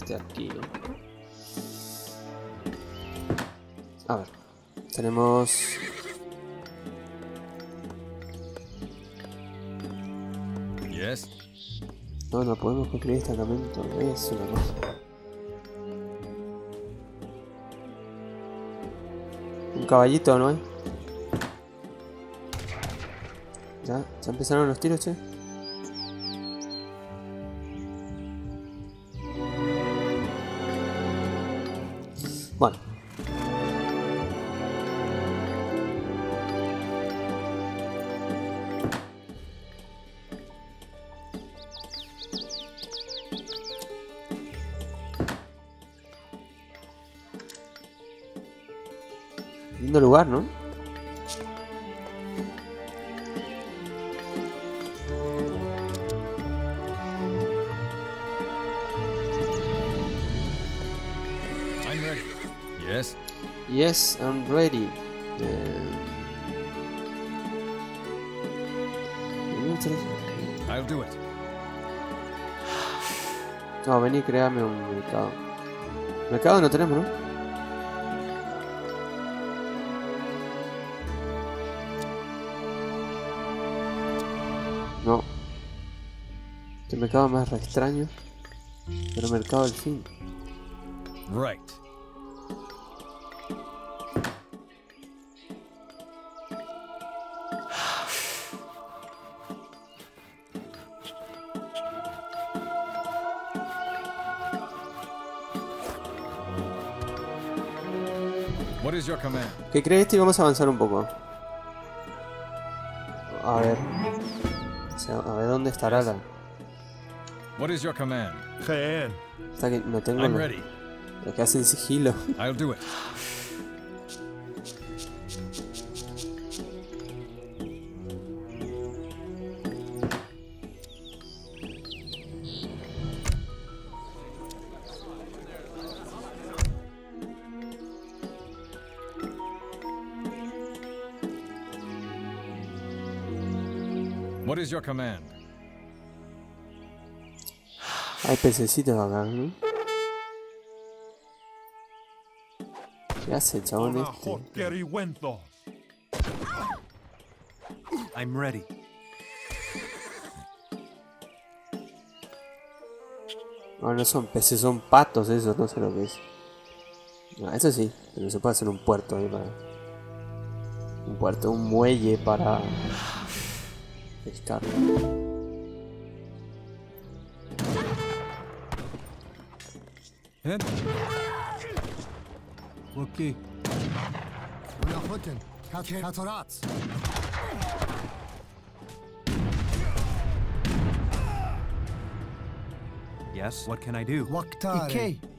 este aquí, ¿no? A ver. Tenemos... Yes. No, no podemos construir destacamento. Es una cosa. Un caballito, ¿no hay? Ya, ya empezaron los tiros, che. Lindo lugar, ¿no? I'm ready. Yes. Yes, I'm ready. Eh, I'll do it. No, vení, créame un mercado. Mercado no tenemos. No. Este mercado más re extraño. Pero mercado del fin. Right. What is your command? ¿Qué crees, Steve? Vamos a avanzar un poco. A ver. O sea, a ver dónde estará la. What is your command? GN. Está que no tengo I'm ready. lo que hacen sigilo. I'll do it. What is your command? Hay pececitos acá, ¿no? ¿Qué hace el chabón este? I'm ready. No, no son peces, son patos esos, no sé lo que es. No, eso sí, pero se puede hacer un puerto ahí para... Un puerto, un muelle para... Pescar. Okay. Yes, what can I do?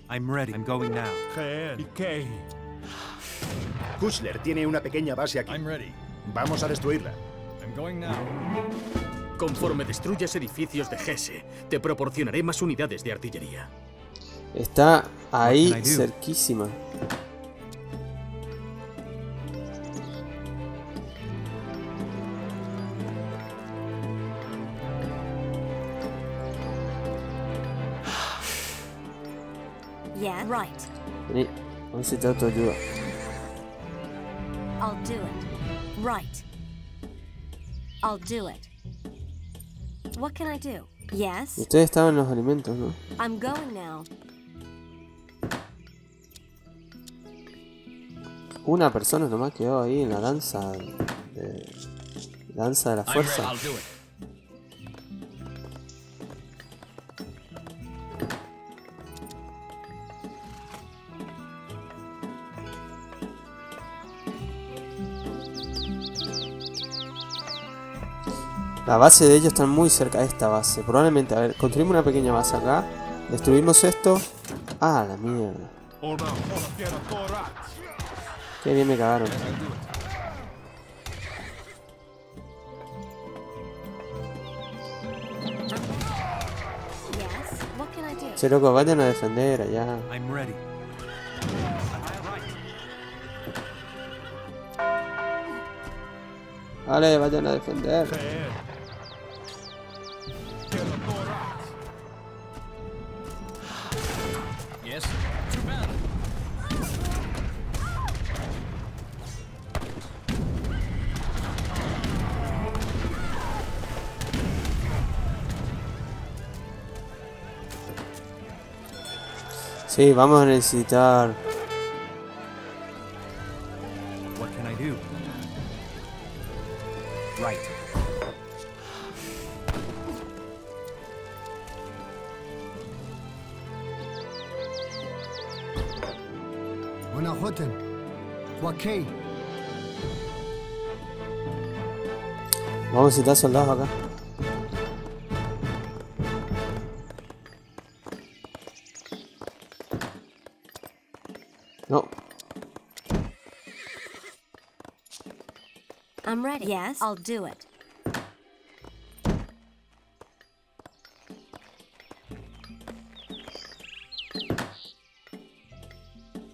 I'm ready. I'm going now. Ikei. Kushler tiene una pequeña base aquí. I'm ready. Vamos a destruirla. I'm going now. Conforme destruyas edificios de Gese, te proporcionaré más unidades de artillería. Está ahí cerquísima. Yeah, right. Vení, vamos a necesitar tu ayuda. I'll do it. Right. I'll do it. What can I do? Yes, Ustedes estaban en los alimentos, ¿no? I'm going now. Una persona nomás quedó ahí en la danza de... Danza de la fuerza. La base de ellos está muy cerca de esta base. Probablemente, a ver, construimos una pequeña base acá. Destruimos esto. Ah, la mierda. Qué bien me cagaron. Che, loco, vayan a defender allá. Vale, vayan a defender. Sí, vamos a necesitar... What can I do? Right. Vamos a necesitar soldados acá. Nope. I'm ready. Yes, I'll do it.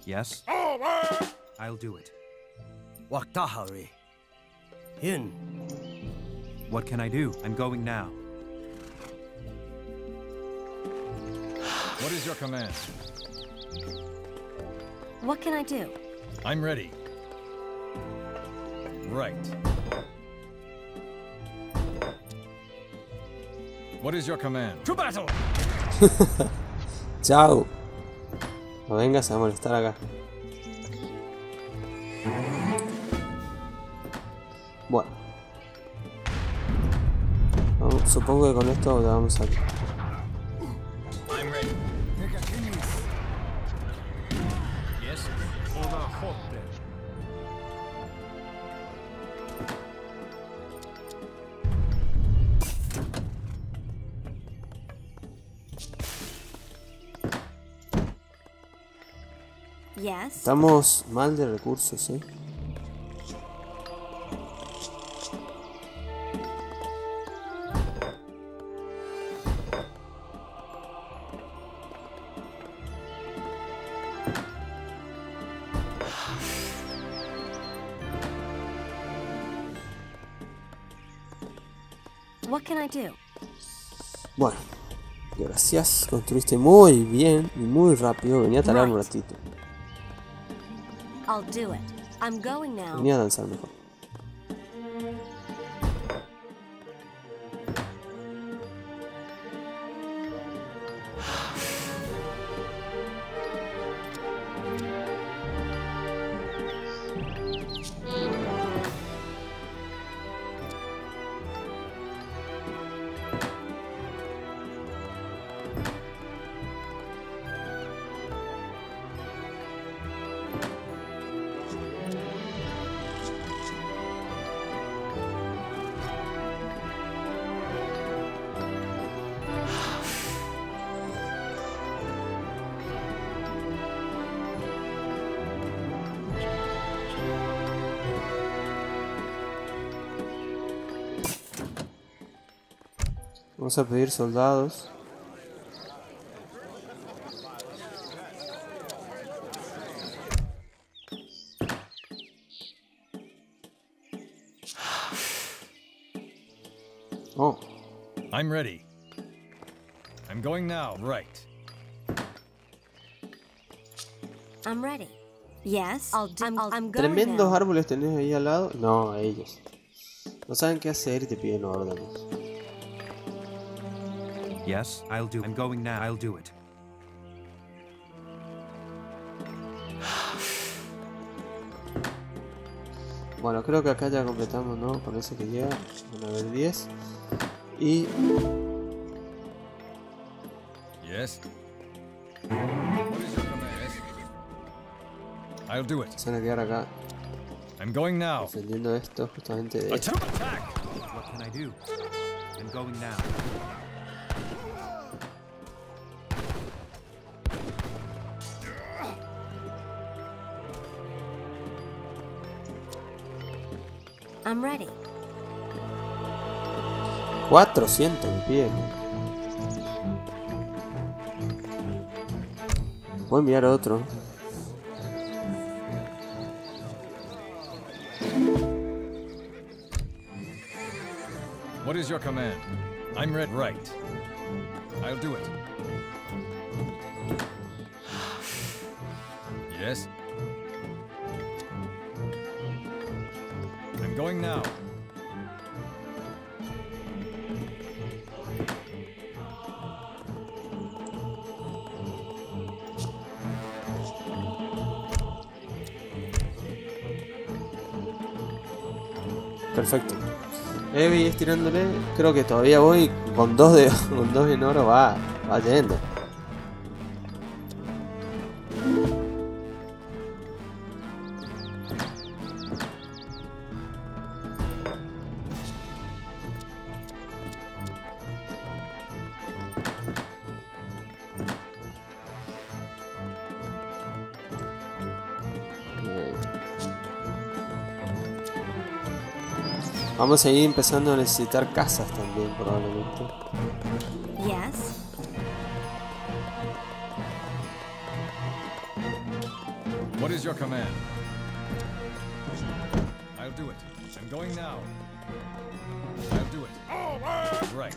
Yes? I'll do it. Waktahari. In. What can I do? I'm going now. What is your command? What can I do? I'm ready. Right. What is your command? To battle! chao. No vengas a molestar acá. Bueno. Supongo que con esto vamos a... Estamos mal de recursos, ¿eh? Gracias. Construiste muy bien y muy rápido. Venía a talar un ratito. Venía a danzar mejor. Vamos a pedir soldados. Oh, I'm ready. I'm going now. Right. I'm ready. Yes, I'll do. I'm, I'm going tremendos now. árboles tenés ahí al lado. No, a ellos. No saben qué hacer y te piden órdenes. Yes, I'll do. I'm going now. I'll do it. Bueno, creo que acá ya completamos, ¿no? Ese que llega. Van a haber 10. Y Yes. I'll do it. se van a quedar acá I'm going now. defendiendo esto justamente de! Attack! What can I do? I'm going now. I'm ready. 400 me piden. Voy a enviar otro. What is your command? I'm ready. Right. I'll do it. Yes. Going now. Perfecto. Evi estirándole. Creo que todavía voy con dos de con dos en oro va, va yendo. Vamos a ir empezando a necesitar casas también probablemente. Yes? What is your command? I'll do it. I'm going now. I'll do it. Right.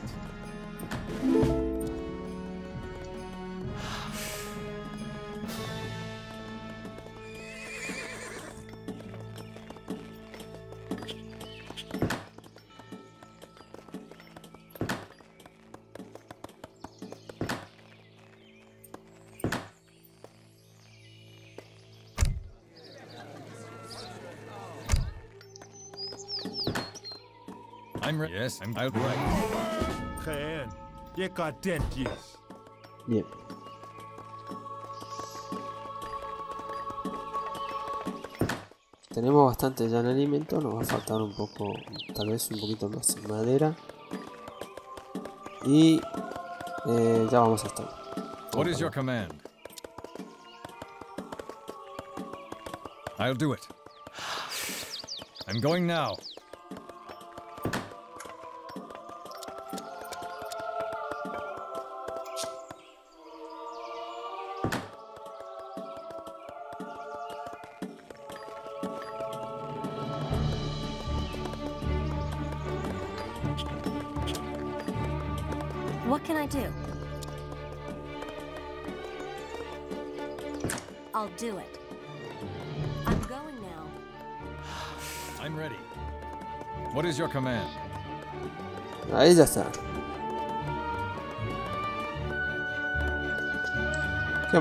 I'm ready. Yes, I'm out right. Bien. Tenemos bastante ya en alimento, nos va a faltar un poco, tal vez un poquito más de madera. Y eh, ya vamos a estar. What is your command? I'll do it. I'm going now. Do? I'll do it. I'm going now. I'm ready. What is your command? Ahí ya está. ¿Qué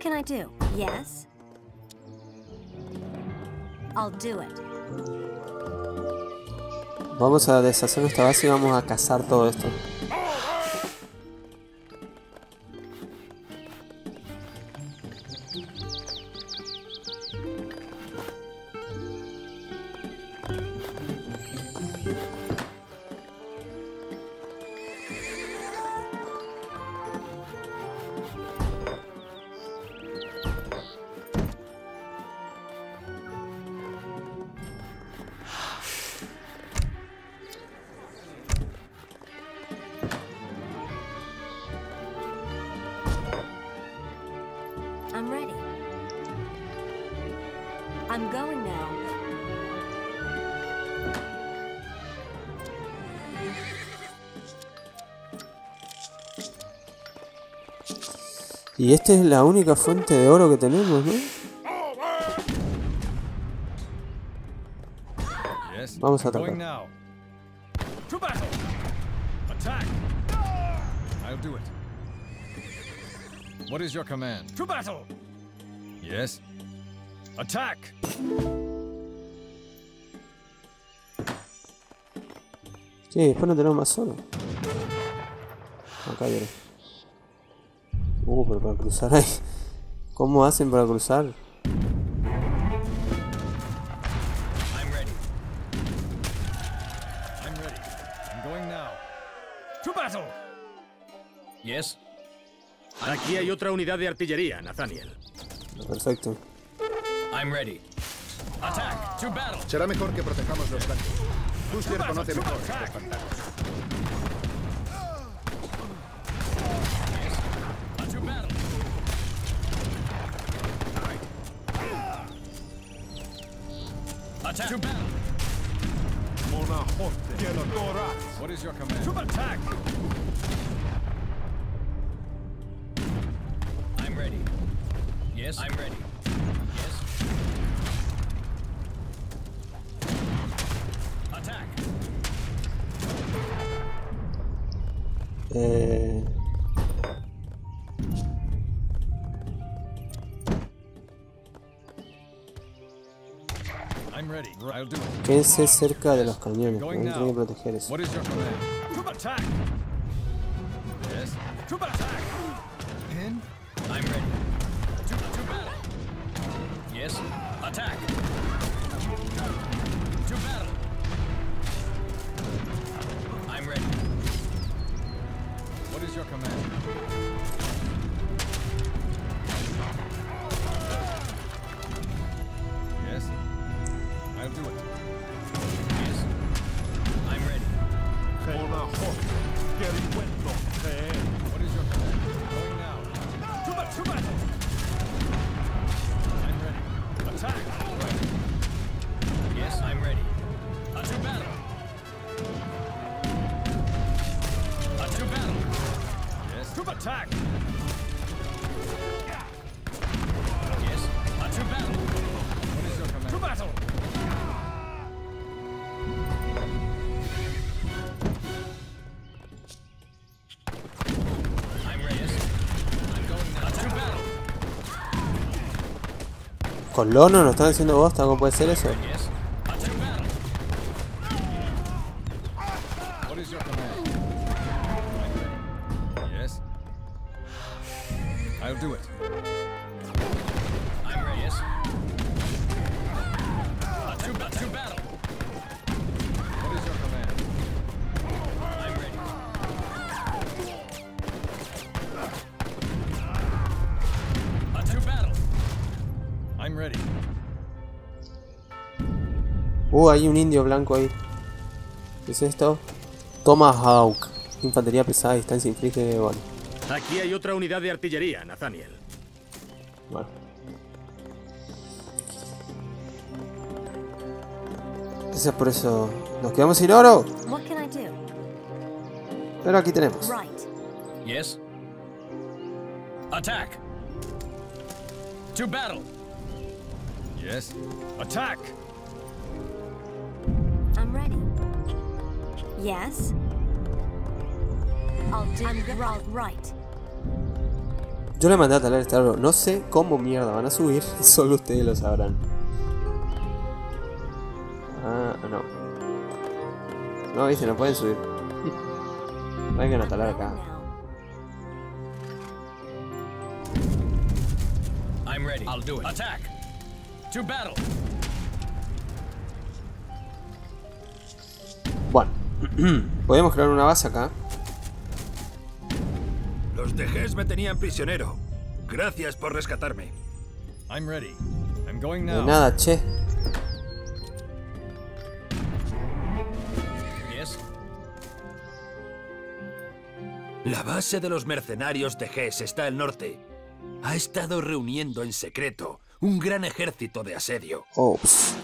What can I do? Yes? I'll do it. Vamos a deshacer nuestra base y vamos a cazar todo esto. I'm going now. Y esta es la única fuente de oro que tenemos, ¿no? Yes. Vamos a atacar. now. To battle. Attack. I'll do it. What is your command? To battle. Yes. Attack. Sí, después no tenemos más oro. Acá viene. Uh, pero para cruzar ahí. ¿Cómo hacen para cruzar? I'm ready. I'm ready. I'm going now. To battle. Yes. Aquí hay otra unidad de artillería, Nathaniel. Perfecto. I'm ready. Attack! To battle! Será mejor que protejamos los blancos. Kuzler conoce mejor estos battle! Attack! To battle! Mona. What is your command? To attack! I'm ready. Yes, I'm ready. Quédense cerca de los cañones. Tienen que proteger eso. What is your command? Con Lono nos están haciendo bosta, ¿cómo puede ser eso? I'll do it. Uh, hay un indio blanco ahí. ¿Qué es esto? Tomahawk. Infantería pesada distancia inflige. Bueno, Aquí hay otra unidad de artillería, Nathaniel. bueno. Quizás por eso nos quedamos sin oro. What can I do? Pero aquí tenemos. Right. Yes. Attack. To battle. Yes. Attack. I'm ready. Yes. I'll do right. Yo le mandé a talar este árbol. No sé cómo mierda van a subir. Solo ustedes lo sabrán. Ah, no. No, dice, no pueden subir. Vengan a talar acá. I'm ready. I'll do it. Attack. To battle. Podemos crear una base acá. Los de Hess me tenían prisionero. Gracias por rescatarme. I'm ready. I'm going De nada, che. Yes. La base de los mercenarios de Hess está al norte. Ha estado reuniendo en secreto un gran ejército de asedio. Ops.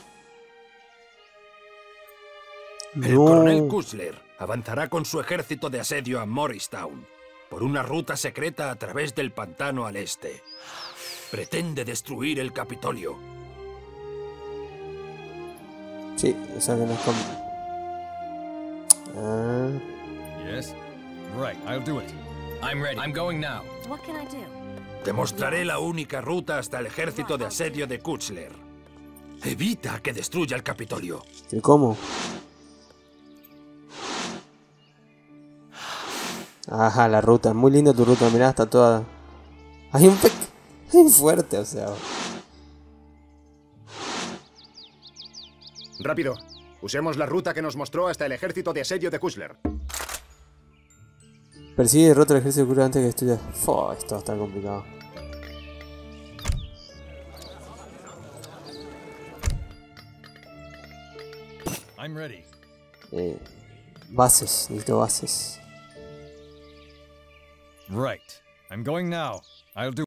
El No. coronel Kuzler avanzará con su ejército de asedio a Morristown por una ruta secreta a través del pantano al este. Pretende destruir el Capitolio. Sí, o sea que nos com... Ah, Yes. Right. I'll do it. I'm ready. I'm going now. What can I do? Te mostraré la única ruta hasta el ejército de asedio de Kuzler. Evita que destruya el Capitolio. ¿y cómo? Ajá, la ruta. Muy linda tu ruta. Mirá, está toda. Hay un, pe... Hay un fuerte, o sea. Rápido. Usemos la ruta que nos mostró hasta el ejército de asedio de Kushler. Persigue y derrota el ejército de antes que estudia. Fua, esto está complicado. I'm ready. Eh, bases, necesito bases. Right. I'm going now. I'll do